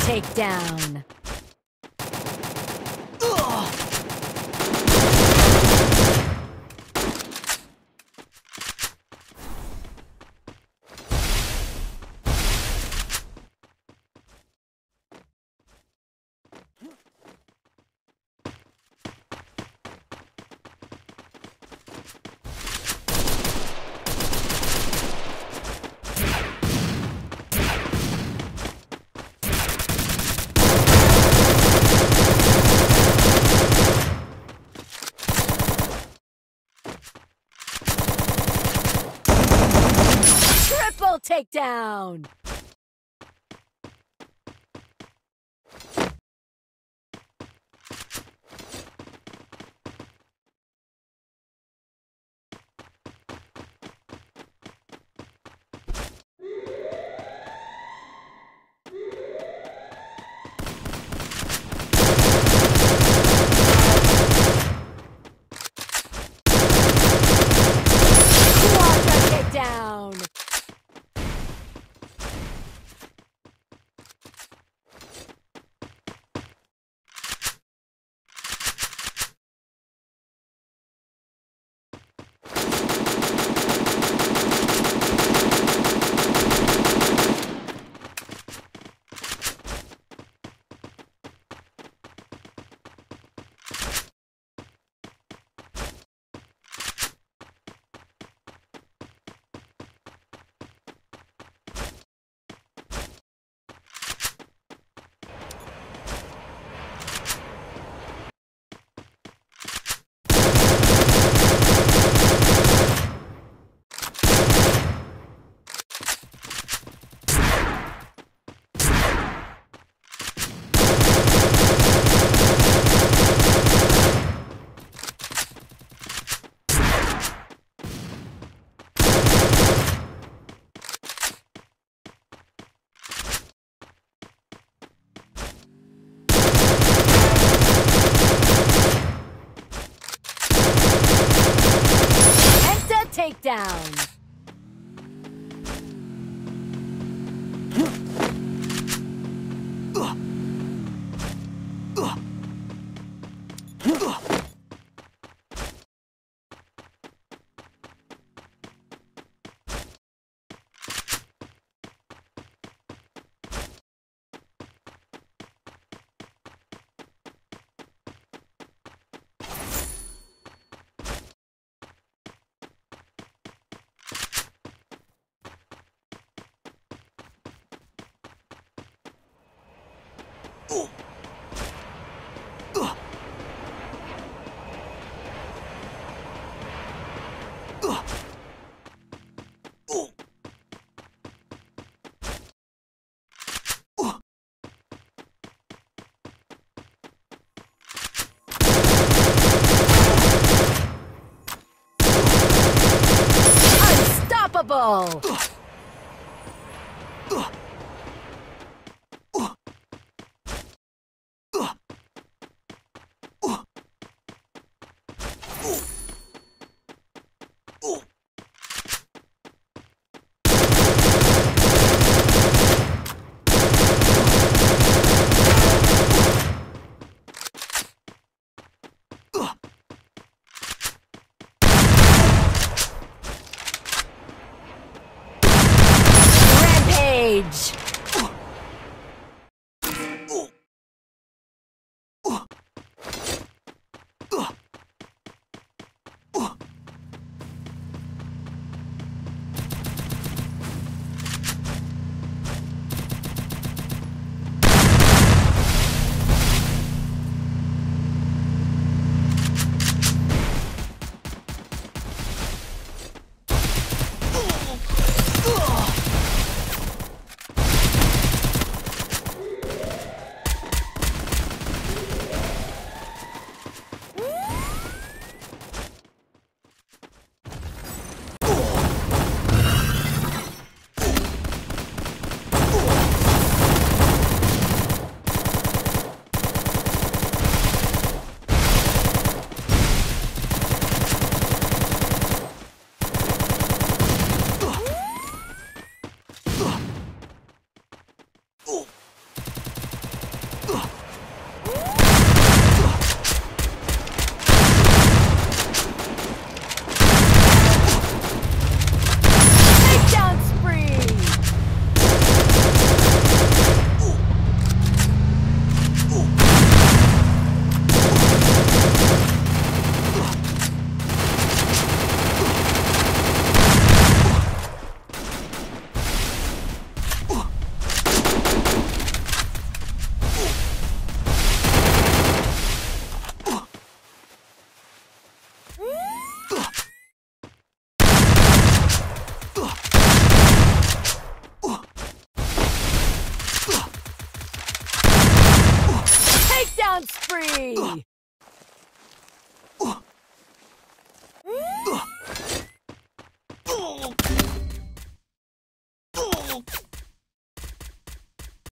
takedown. Takedown! Quadra takedown! Penta Unstoppable! Rampage! spree!